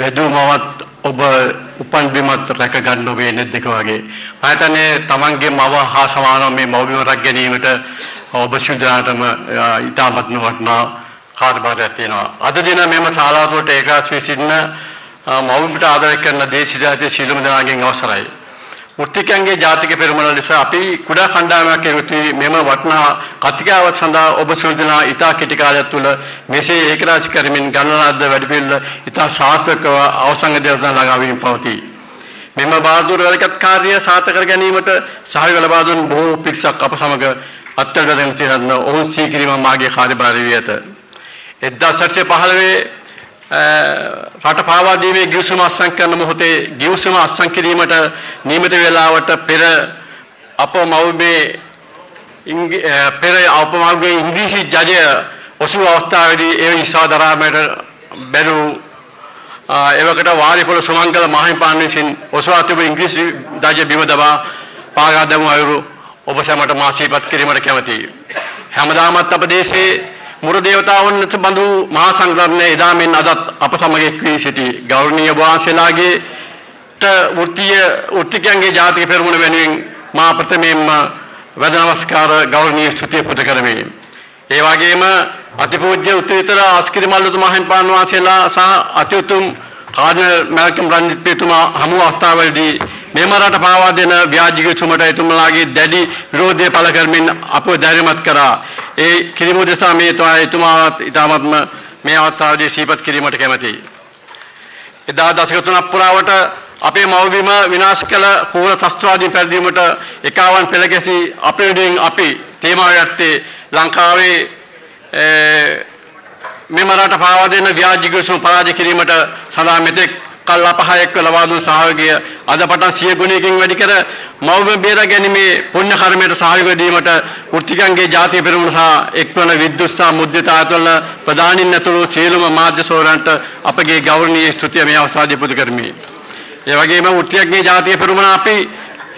වැදුමවත් ඔබ උපන් බිමත් රැක ගන්න ඔබේ නෙද්දක වගේ. මම හිතන්නේ තමන්ගේ මව හා සමානව මේ මව්බිම රැක ගැනීමට ඔබ සිදුනාටම ඉතාමත්ම වටිනා කාර්යභාරයක් තියෙනවා. අද දින මෙම ශාලාවකට ඒකාස් වී සිටින මව්බිමට ආදරය කරන දේශීය ජාතිය සීලම දෙනාගෙන් අවසරයි. වෘත්තිකයන්ගේ ජාතික පෙරමුණ ලෙස අපි කුඩා කණ්ඩායමක් එකතුවී මෙම වටිනා කතිකාවත් සඳහා ඔබ සියලු දෙනා ඉතා කෙටි කාලයක් තුළ මෙසේ ඒකරාශී කරමින් ගණනාද වැඩපිළිවෙල ඉතා සාර්ථකව අවසන් දෙවසන ළඟාවීම පවතී. මෙම බාදුර වැදගත් කාර්යය සාර්ථක කර ගැනීමට සහයෝග ලබා දුන් බොහෝ පිරිසක් අප සමග අත්අඩංගුවෙන් සිටින ඔවුන් සීකිරීම මාගේ කාර්යභාරය වී ඇත. 1815 රට පාවා දීමේ ගිවිසුම අත්සන් කරන මොහොතේ ගිවිසුම අත්සන් කිරීමට නියමිත වේලාවට පෙර අප මව්බේ පෙර අප මව්බේ ඉංග්‍රීසි ජජය ඔසු අවස්ථාවේදී ඒ නිසා දරාමට බැරු එවකට වාරිපොළ සුමංගල මහින්පාන් විසින් ඔසවා තිබූ ඉංග්‍රීසි ජජය බිම දබා පාගා දැමු අයුරු ඔබ සැමට මා සිහිපත් කිරීමට කැමැතියි. හැමදාමත් අප දේශයේ මුර දේවතාවුන් ලෙස බඳු මහා සංග්‍රහණය එදා මෙන් අදත් අප සමග එක් වී සිටි ගෞරවනීය වහන්සේලාගේ ට වෘත්තීය වෘත්තිකයන්ගේ ජාතික පෙරමුණ වෙනුවෙන් මා ප්‍රථමයෙන්ම වැද නමස්කාර ගෞරවනීය ස්තුතිය පුද කරමි. ඒ වගේම අතිපූජ්‍ය උත්තරීතර ආස්කිරි මල්ලුතු මහින්පාන් වහන්සේලා සහ අතිඋතුම් කාර්නල් මැල්කම් රන්ජිත් පියතුමා හමු අවස්ථාවලදී මෙම රට පාවා දෙන ව්‍යාජිකතුමට එතුමලාගේ දැඩි විරෝධය පළ කරමින් අපව ධෛර්යමත් කරා. ඒ කිරීම උදෙසා මේ තුමා එතුමාත් ඉතාමත්ම මේ අවස්ථාවේදී සිහිපත් කිරීමට කැමැතියි. එදා දශක තුනක් පුරාවට අපේ මව්බිම විනාශ කළ කෝල ත්‍රස්තවාදීන් පැරදීමට එකාවන් පෙළ ගැසී අපේ වෙනුවෙන් අපි තේමාව යත්තේ ලංකාවේ මෙම රට පාවා දෙන ව්‍යාජිකසුම් පරාජය කිරීමට සඳහා මෙතෙක් කල් අපහායක් ලබා දුන් සහයෝගය අද පටන් සිය ගුණයකින් වැඩි කර මව්බිම බේර ගැනීමේ පුණ්‍ය කර්මයට සහයෝගය දීමට වෘත්තිකයන්ගේ ජාතිය පෙරමුණ සහ එක්වන විද්‍යුත් සහ මුද්‍රිත ආයතන ප්‍රධානින් ඇතුළු සියලුම මාධ්‍ය සෝරන්ට අපගේ ගෞරවනීය ස්තුතිය මේ අවස්ථාවේ පුද කරමි. ඒ වගේම වෘත්තිකයන්ගේ ජාතිය පෙරමුණ අපි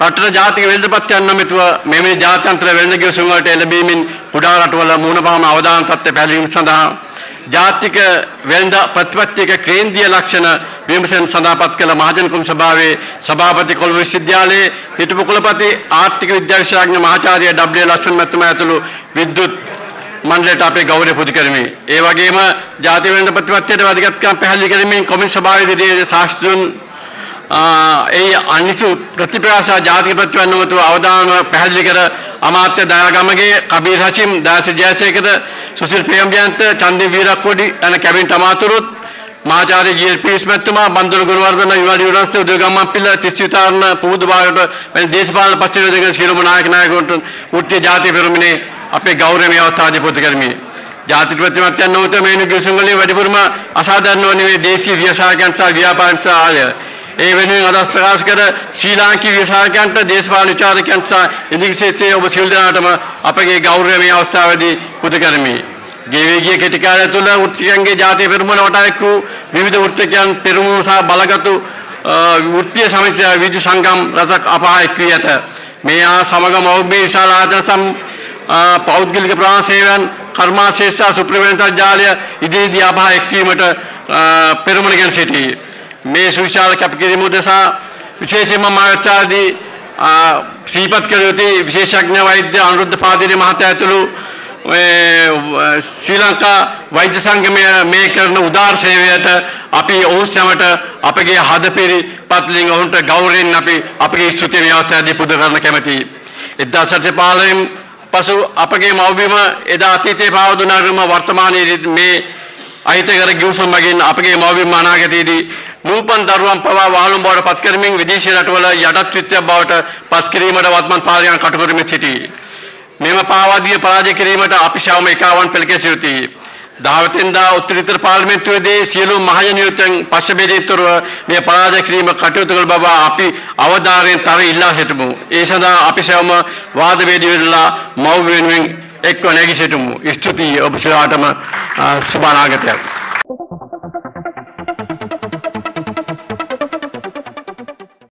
රටට ජාතික වෙළඳපත් යන්න මෙතුව මෙවැනි ජාත්‍යන්තර වෙළඳ ගිවිසුම් වලට එළඹීමෙන් කුඩා රටවල මූණපාම අවදාන තත්ත්ව පැහැදිලි සඳහා ජාතික වෙළඳ ප්‍රතිපත්තියක කේන්ද්‍රීය ලක්ෂණ විමසෙන් සඳහාපත් කළ මහජනකුම් සභාවේ සභාපති කොළඹ විශ්වවිද්‍යාලයේ හිටපු කුලපති ආර්ථික විද්‍යා විශේෂඥ මහාචාර්ය W ලක්ෂ්මන් මැතිතුමා ඇතුළු විද්‍යුත් මණ්ඩලයට අපේ ගෞරවය පුද කරමි. ඒ වගේම ජාතික වෙළඳ ප්‍රතිපත්තියට වැදගත්කම් පැහැදිලි කරමින් කොමිස් සභාවේදී සාක්ෂිතුන් ඒ අනිසු ප්‍රතිප්‍රාසා ජාතික ප්‍රතිවන්නවතු අවධානය පැහැදිලි කර අමාත්‍ය දයාගමගේ කබීර් හචිම් දාස ජයසේකර සුසිල් ප්‍රේමජයන්ත චන්දේ වීරක්කොඩි යන කැබිනට් අමාත්‍යවරුත් මහාචාර්ය ජී.එල්.පී.එස්. මැතිතුමා බන්දුල ගුණවර්ධන විවාඩි උරස්ස උදේගම්මපිල තිස්විතාරණ පුබුදු භාගයට වැනි දේශපාලන පක්ෂ දෙක සියලුම නායක නායකවන්ට උත්ති ජාතිය පෙරමුණේ අපේ ගෞරවමය අවස්ථාවේ පොත කරමි. ජාතික ප්‍රතිමත්යන් නොමත මේ නිගසුන් වලින් වැඩිපුරම අසාධාරණ වන්නේ දේශීය ව්‍යවසායකයන් සහ ව්‍යාපාරික සහ ඒ වෙනුවෙන් අදහස් ප්‍රකාශ කර ශ්‍රී ලාංකික ව්‍යවසායකයන්ට දේශපාලන විචාරකයන්ට සහ ඉදිරිසේසේ ඔබ සියලු දෙනාටම අපගේ ගෞරවය මේ අවස්ථාවේදී පුද කරමි. ගේවේගිය කෙටි කාලය තුළ වෘත්තිකයන්ගේ ජාතිය පෙරමුණ වටා එක් වූ විවිධ වෘත්තිකයන් පෙරමුණු සහ බලගතු වෘත්තීය සමිතිය විවිධ සංගම් රසක් අපහා එක් වී ඇත. මේ ආ සමග මෞර්ය විශාල ආයතන සම් පෞද්ගලික ප්‍රාණ සේවයන් කර්මාශේෂ සුප්‍රවේන්ත ජාලය ඉදිරිදී අපහා එක්වීමට පෙරමුණ ගෙන සිටී. මේ සුවිශාල කැපකිරීම උදෙසා විශේෂයෙන්ම මාචාදී ශ්‍රීපත් කළ යුතු විශේෂඥ වෛද්‍ය අනුරුද්ධ පාදිරි මහතා ඇතුළු ශ්‍රී ලංකා වෛද්‍ය සංගමය මේ කරන උදාර සේවයට අපි ඔවුන් සැමට අපගේ හදපිරි පත්ලින් ඔවුන්ට ගෞරවයෙන් අපි අපගේ ස්තුතිය මේ අවස්ථාවේදී පුද කරන්න කැමැතියි. 1915 පසු අපගේ මව්බිම එදා අතීතයේ පාවදුනාරුම වර්තමානයේ මේ අහිතකර ගිවිසුම් මගින් අපගේ මව්බිම අනාගතයේදී නූපන් දරුවන් පවා වහලුම් බවට පත් කරමින් විදේශීය රටවල යටත් විත්‍යක් බවට පත් කිරීමට වත්මන් පාලකයන් කටකරමින් සිටී. මෙම පාවාදිය පරාජය කිරීමට අපි ශවම එකාවන් පෙළකැසී සිටියි. දහවතෙන්දා උත්තරීතර පාර්ලිමේන්තුවේදී සියලු මහජනයෝතෙන් පස්සබෙදීතුරුව මේ පරාජය කිරීම කටයුතු කළ බව අපි අවධාරයෙන් තර ඉල්ලා සිටමු. ඒ සඳහා අපි සැවම වාද වේදී වෙලා මව් වෙනුවෙන් එක්ව නැගී සිටමු. ස්තුතියි ඔබ සියල්ලටම සුබ අනාගතයක්.